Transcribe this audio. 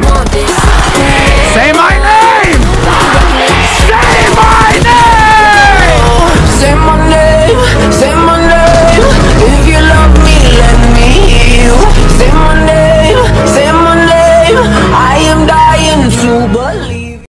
name.